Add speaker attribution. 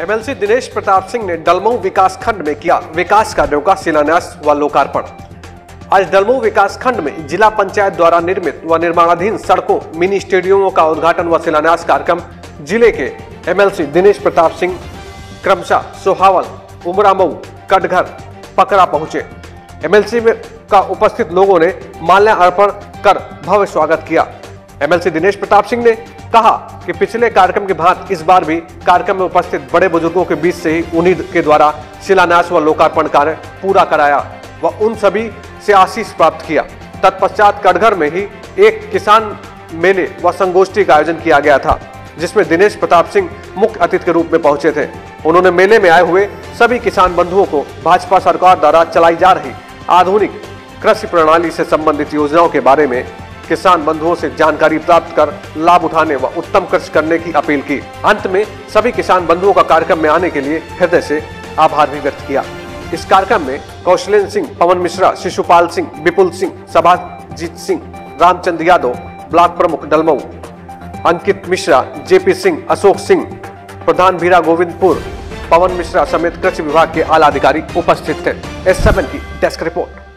Speaker 1: MLC Dinesh Pratap Singh ने डलमऊ विकास खंड में किया विकास कार्यों का शिलान्यास व लोकार्पण। आज डलमऊ विकास खंड में जिला पंचायत द्वारा निर्मित व निर्माणाधीन सड़कों, मिनी स्टेडियमों का उद्घाटन व शिलान्यास कार्यक्रम ज़िले के एमएलसी दिनेश प्रताप सिंह, क्रमशः सोहावल, उमरामऊ, कटघर पकड़ा पहुँचे। एमएलसी में का उपस्थित लोगों ने माल्यार्पण कर भव्य स्वागत किया। एमएलसी दिनेश प्रताप सिंह ने कहा कि पिछले कार्यक्रम के भांति इस बार भी कार्यक्रम में उपस्थित बड़े बुज़ुर्गों के बीच से ही उन्हीं के द्वारा शिलान्यास व लोकार्पण कार्य पूरा कराया व उन सभी से आशीष प्राप्त किया। तत्पश्चात कटघर में ही एक किसान मेले व संगोष्ठी का आयोजन किया गया था, जिसमें दिनेश प्रताप सिंह मुख्य अतिथि के रूप में पहुँचे थे। उन्होंने मेले में आए हुए सभी किसान बंधुओं को भाजपा सरकार द्वारा चलाई जा रही आधुनिक कृषि प्रणाली से संबंधित योजनाओं के बारे में किसान बंधुओं से जानकारी प्राप्त कर लाभ उठाने व उत्तम कृषि करने की अपील की। अंत में सभी किसान बंधुओं का कार्यक्रम में आने के लिए हृदय से आभार भी व्यक्त किया। इस कार्यक्रम में कौशलेन सिंह, पवन मिश्रा, शिशुपाल सिंह, विपुल सिंह, सभाजीत सिंह, रामचंद्र यादव, ब्लॉक प्रमुख डलमऊ, अंकित मिश्रा, जेपी सिंह, अशोक सिंह, प्रधान भीरा गोविंदपुर, पवन मिश्रा समेत कृषि विभाग के आला अधिकारी उपस्थित थे। एस सेवन की डेस्क रिपोर्ट।